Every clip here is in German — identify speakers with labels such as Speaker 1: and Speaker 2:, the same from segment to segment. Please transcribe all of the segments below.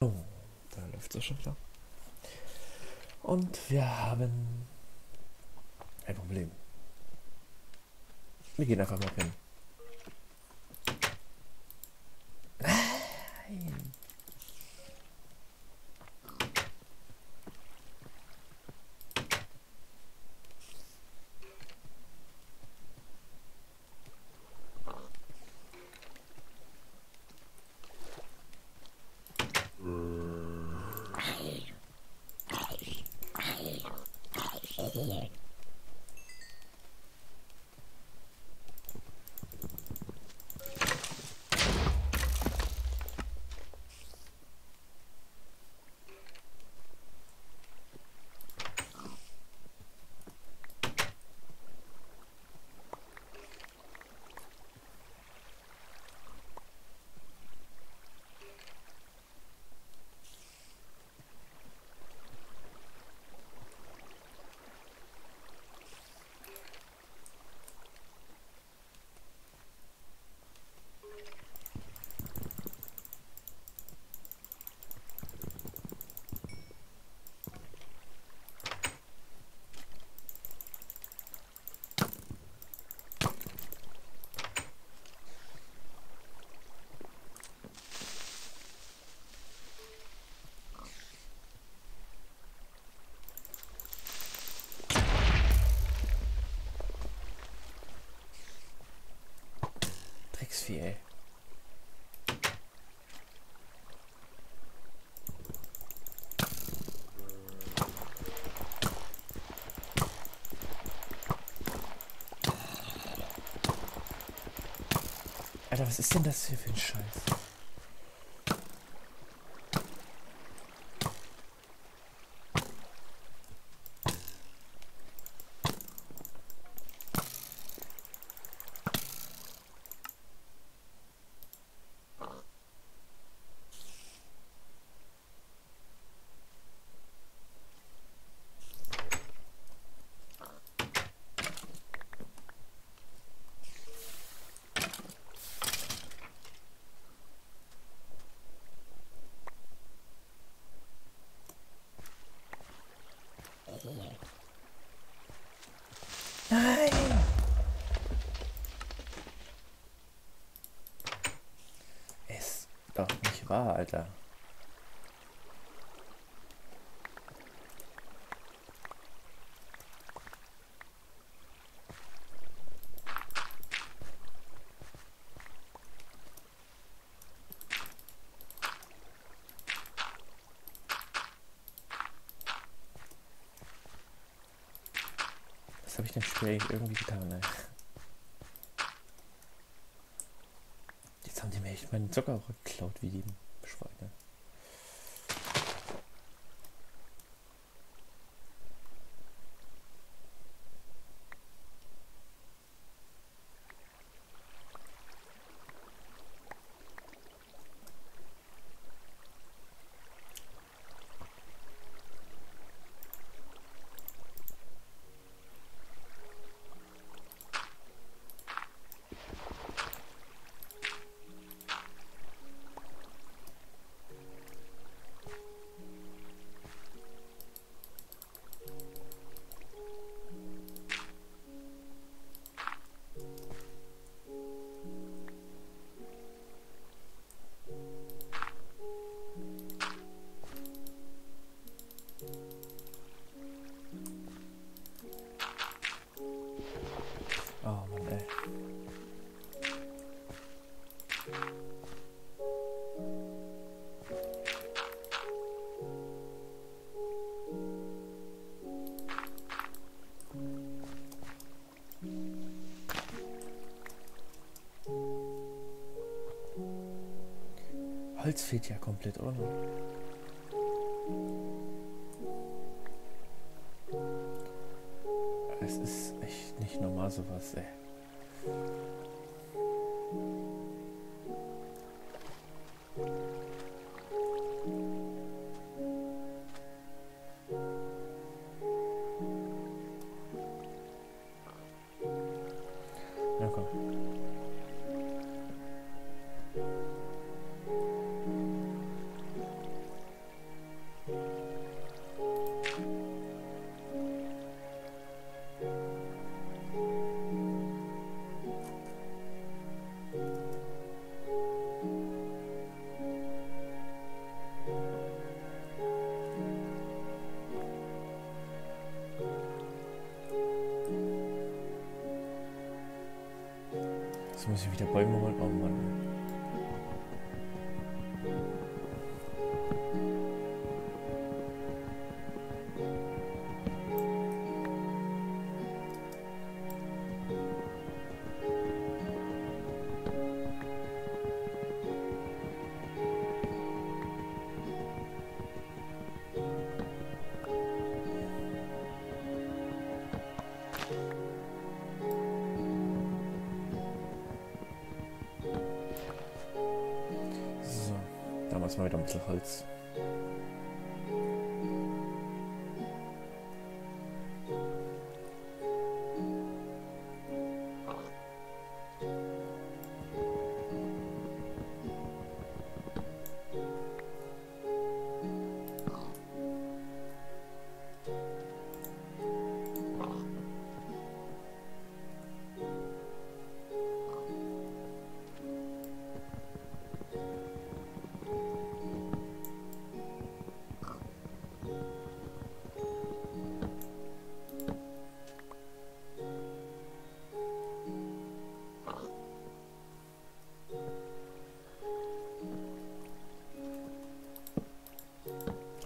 Speaker 1: Oh, da läuft es schon wieder. Und wir haben ein Problem. Wir gehen einfach mal hin. Nein. Drecksvieh, ey. Alter, was ist denn das hier für ein Scheiß? Nein! Ist wahr, Alter. Was habe ich denn später irgendwie getan, ey? Jetzt haben die mir echt meinen Zucker geklaut, wie die Schweine. Holz fehlt ja komplett, oder? Es ist echt nicht normal sowas, ey. Na komm. Muss ich wieder Bäume holen. Oh Mann. Damals mal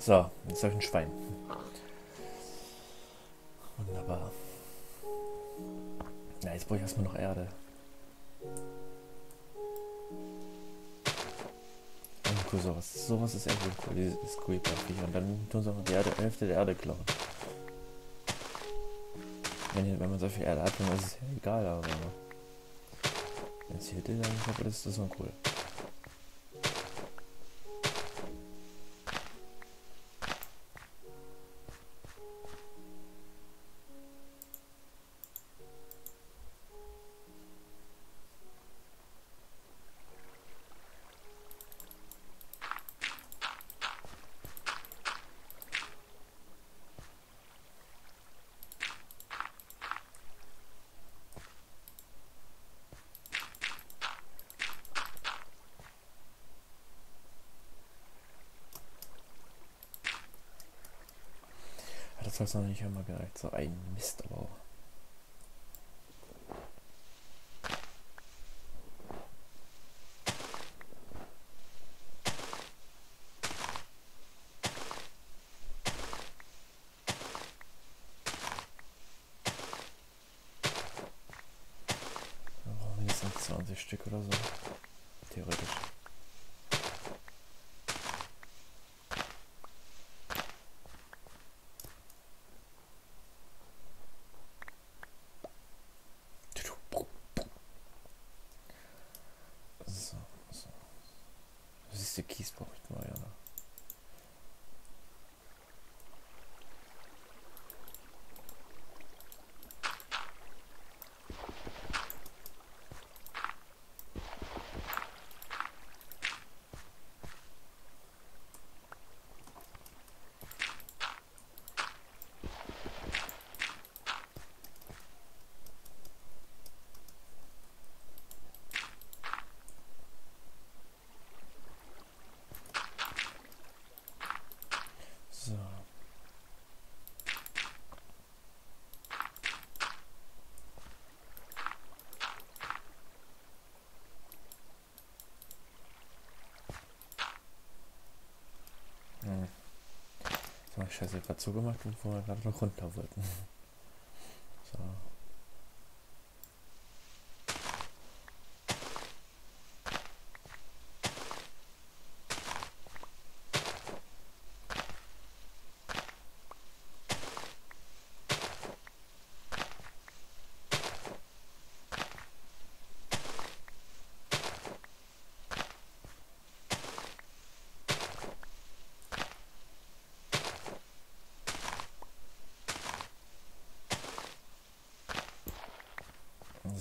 Speaker 1: So, jetzt habe ich ein Schwein. Wunderbar. Na, jetzt brauche ich erstmal noch Erde. Und cool, sowas. Sowas ist echt cool, dieses Creeper-Viech. Und dann tun sie auch die Erde, Hälfte der Erde klauen. Wenn, wenn man so viel Erde hat, dann ist es ja egal, aber wenn es hier dann ist, ist das schon cool. Das hat's noch nicht einmal gereicht. So ein Mist aber auch. Wir brauchen mindestens 20 Stück oder so. Theoretisch. So, so. Du siehst, der Kies brauche ich mal, ja. ne? So. Hm. Ich scheiße gerade zugemacht, bevor wir gerade noch runter wollten. So.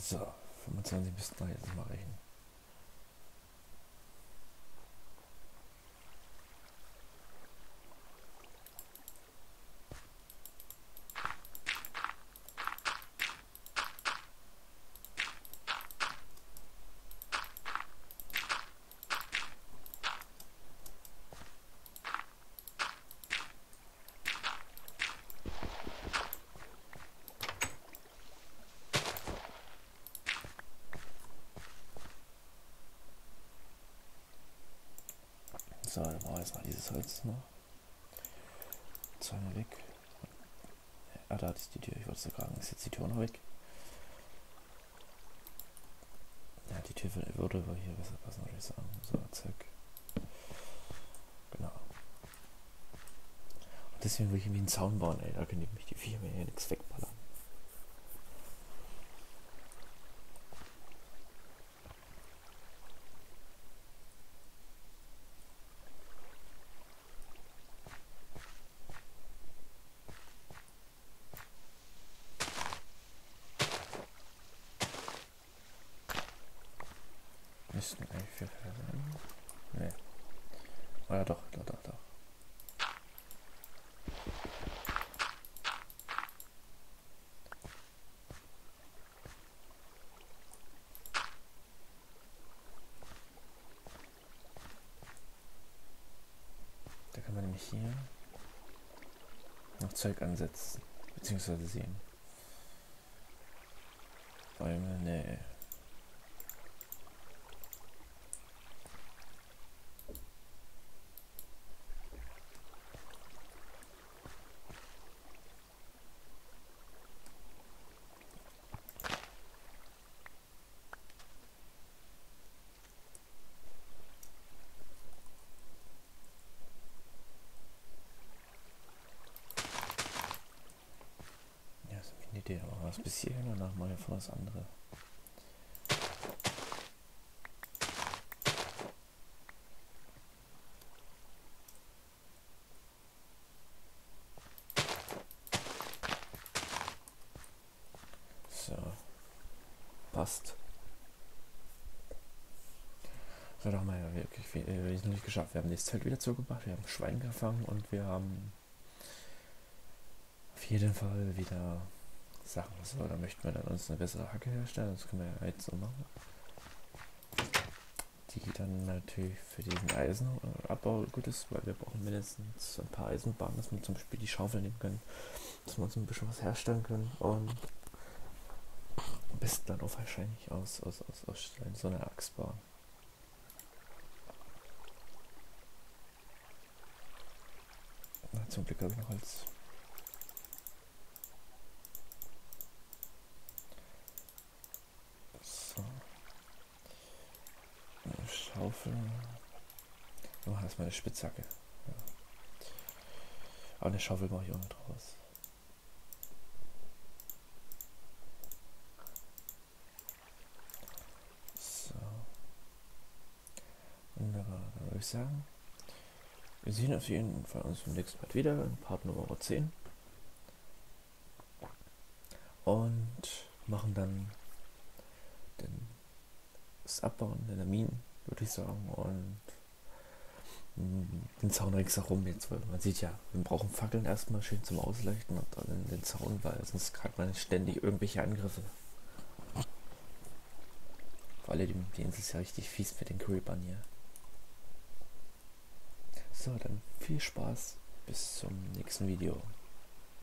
Speaker 1: So, 25 bis 3 jetzt mal rechnen. So, dann brauchen wir jetzt mal dieses Holz noch. Zäune weg. Ah, da ist die Tür. Ich wollte sagen, ist jetzt die Tür noch weg. Ja, die Tür würde aber hier besser passen, würde ich sagen. So, zack. Genau. Und deswegen will ich irgendwie einen Zaun bauen, ey. Da können die mich die Viecher mir hier nichts wegballern. Müssten eigentlich vier Pferde sein. Nee. Ah ja, doch, doch, doch, doch. Da kann man nämlich hier noch Zeug ansetzen, beziehungsweise sehen. Bäume, nee. Idee, aber was bis hierhin und nach mal von das andere. So. Passt. So, wir ja wirklich viel, äh, nicht geschafft. Wir haben das Zelt wieder zugebracht, wir haben Schwein gefangen und wir haben auf jeden Fall wieder Sachen. So, da möchten wir dann uns eine bessere Hacke herstellen. Das können wir ja jetzt so machen. Die dann natürlich für diesen Eisenabbau gut ist, weil wir brauchen mindestens ein paar Eisenbahnen, dass wir zum Beispiel die Schaufel nehmen können, dass wir uns ein bisschen was herstellen können und am besten dann auch wahrscheinlich aus, aus, aus, aus so einer bauen. Na, zum Glück habe ich noch Holz. Schaufel. Wir machen erstmal eine Spitzhacke. Ja. Aber eine Schaufel mache ich auch noch draus. So. Wunderbar. Dann würde ich sagen, wir sehen auf jeden Fall uns beim nächsten Mal wieder in Part Nummer 10. Und machen dann den, das Abbauen der Minen würde ich sagen. Und den Zaun ringsherum jetzt, weil man sieht ja, wir brauchen Fackeln erstmal schön zum Ausleuchten und dann den Zaun, weil sonst kriegt man ständig irgendwelche Angriffe. Vor allem die Insel ist ja richtig fies mit den Creepern hier. So, dann viel Spaß. Bis zum nächsten Video.